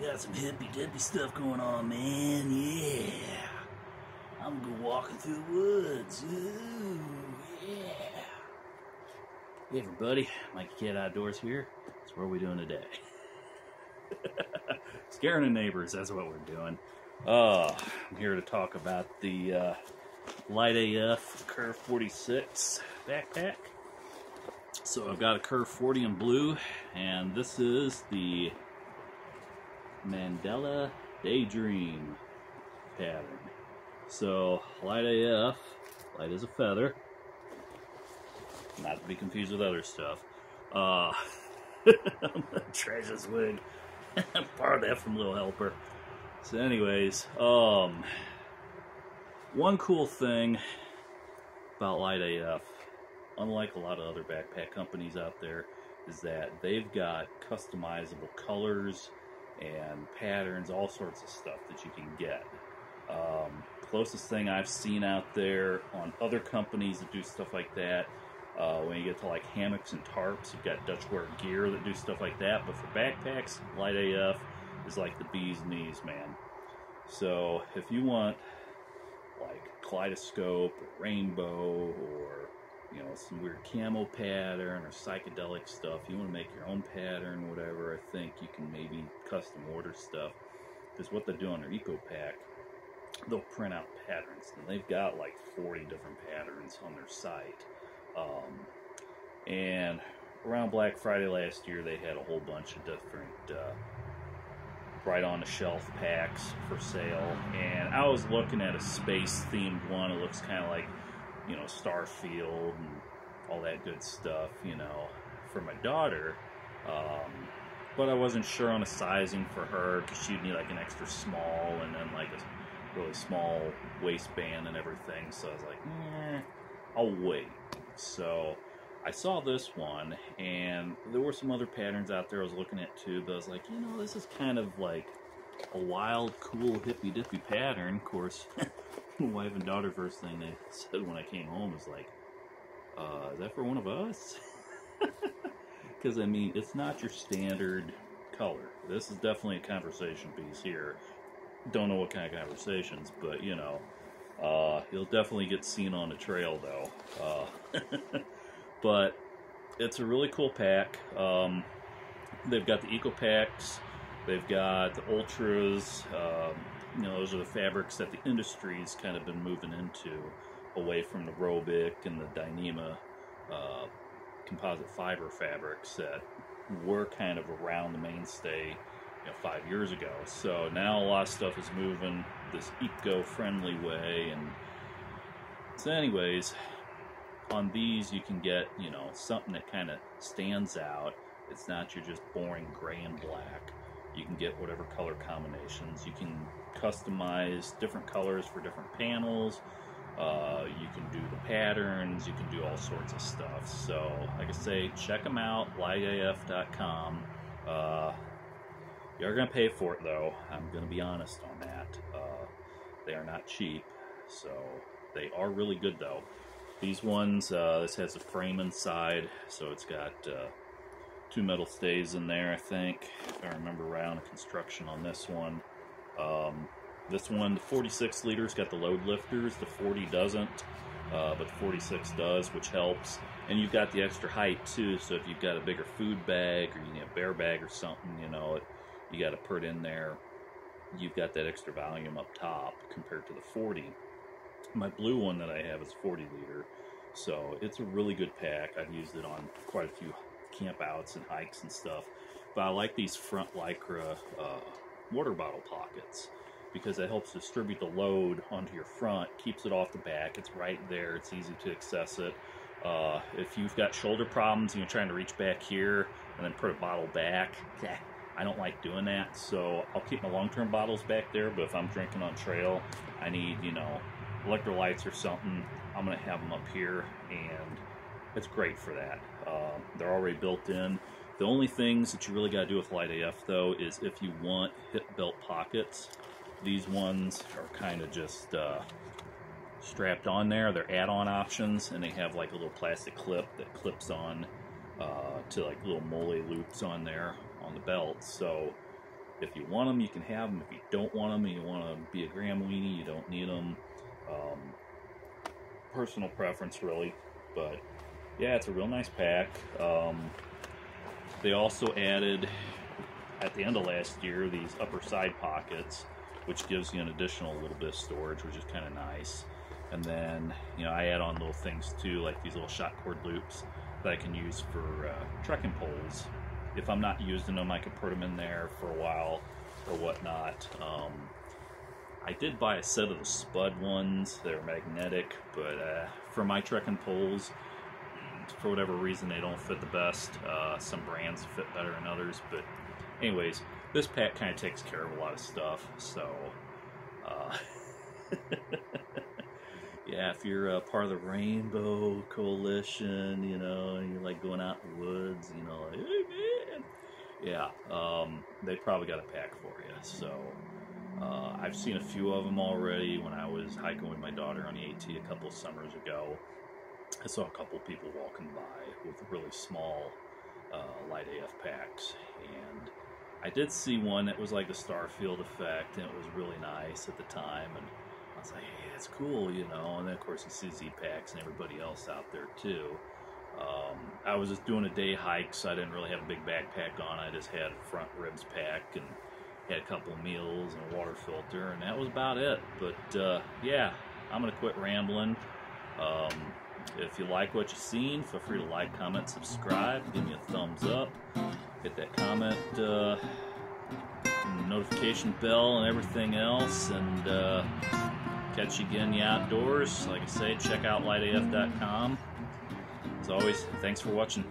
Got some hippy dippy stuff going on, man. Yeah. I'm gonna go walking through the woods. Ooh, yeah. Hey everybody, Mikey Kid Outdoors here. So what are we doing today? Scaring the neighbors, that's what we're doing. Uh, I'm here to talk about the uh, Lite AF Curve 46 backpack. So I've got a Curve 40 in blue, and this is the Mandala Daydream pattern. So Lite AF, light as a feather, not to be confused with other stuff. Uh, Treasures wig. Borrowed that from Little Helper. So anyways, um, one cool thing about Lite AF, unlike a lot of other backpack companies out there, is that they've got customizable colors and patterns, all sorts of stuff that you can get. Um, closest thing I've seen out there on other companies that do stuff like that, uh, when you get to like hammocks and tarps, you've got Dutchware gear that do stuff like that. But for backpacks, Lite AF is like the bee's knees, man. So if you want like kaleidoscope or rainbow or you know some weird camo pattern or psychedelic stuff, you want to make your own pattern, whatever. I think you can maybe custom order stuff. Because what they do on their Eco Pack they'll print out patterns and they've got like 40 different patterns on their site. Um, and around black friday last year they had a whole bunch of different uh, right on the shelf packs for sale. And i was looking at a space themed one. It looks kind of like you know starfield and all that good stuff you know for my daughter um, but i wasn't sure on the sizing for her because she'd need like an extra small and then like a really small waistband and everything. So I was like, eh, I'll wait. So I saw this one, and there were some other patterns out there I was looking at too, but I was like, you know, this is kind of like a wild, cool, hippy dippy pattern. Of course, wife and daughter first thing they said when I came home was like, uh, is that for one of us? Because, I mean, it's not your standard color. This is definitely a conversation piece here don't know what kind of conversations, but you know, uh, he'll definitely get seen on the trail though. Uh, but it's a really cool pack. Um, they've got the EcoPaks, they've got the ultras. Um, you know, those are the fabrics that the industry's kind of been moving into, away from the Robic and the Dyneema uh, composite fiber fabrics that were kind of around the mainstay you know, five years ago. So now a lot of stuff is moving this eco-friendly way, and so anyways, on these you can get you know something that kind of stands out. It's not your just boring gray and black. You can get whatever color combinations. You can customize different colors for different panels. Uh, you can do the patterns. You can do all sorts of stuff. So, like I say, check them out. liteaf.com. Uh, you're going to pay for it, though. I'm going to be honest on that. Uh, they are not cheap, so they are really good, though. These ones, uh, this has a frame inside, so it's got uh, two metal stays in there, I think, if I remember around the construction on this one. Um, this one, the 46 liter's got the load lifters. The 40 doesn't, uh, but the 46 does, which helps. And you've got the extra height, too, so if you've got a bigger food bag or you need a bear bag or something, you know, it you got to put in there. You've got that extra volume up top compared to the 40. My blue one that I have is 40 liter, so it's a really good pack. I've used it on quite a few campouts and hikes and stuff. But I like these front Lycra uh, water bottle pockets because it helps distribute the load onto your front, keeps it off the back. It's right there. It's easy to access it. Uh, if you've got shoulder problems and you're trying to reach back here and then put a bottle back, I don't like doing that, so I'll keep my long-term bottles back there, but if I'm drinking on trail, I need, you know, electrolytes or something, I'm going to have them up here, and it's great for that. Uh, they're already built in. The only things that you really got to do with Lite AF, though, is if you want hip belt pockets, these ones are kind of just uh, strapped on there. They're add-on options, and they have like a little plastic clip that clips on uh, to like little molle loops on there on the belt. So If you want them, you can have them. If you don't want them and you want to be a gram weenie, you don't need them. Um, personal preference, really. But yeah, it's a real nice pack. Um, they also added at the end of last year these upper side pockets, which gives you an additional little bit of storage, which is kind of nice. And then, you know, I add on little things too, like these little shock cord loops that I can use for uh, trekking poles. If I'm not using them, I can put them in there for a while or whatnot. Um, I did buy a set of the Spud ones. They're magnetic, but uh, for my trekking poles, for whatever reason, they don't fit the best. Uh, some brands fit better than others, but anyways, this pack kind of takes care of a lot of stuff. So, uh, yeah, if you're a part of the Rainbow Coalition, you know, and you're like going out in the woods, you know, like, hey yeah, um, they probably got a pack for you. So, uh, I've seen a few of them already when I was hiking with my daughter on the AT a couple summers ago. I saw a couple people walking by with really small uh, Lite AF packs, and I did see one that was like the Starfield effect, and it was really nice at the time. And I was like, hey, that's cool, you know. And then, of course, you see Zpacks and everybody else out there, too. Um, I was just doing a day hike, so I didn't really have a big backpack on. I just had front ribs pack and had a couple meals and a water filter, and that was about it. But uh, yeah, I'm gonna quit rambling. Um, if you like what you've seen, feel free to like, comment, subscribe, give me a thumbs up, hit that comment, uh, notification bell, and everything else, and uh, catch you again in the outdoors. Like I say, check out liteaf.com. As always, thanks for watching.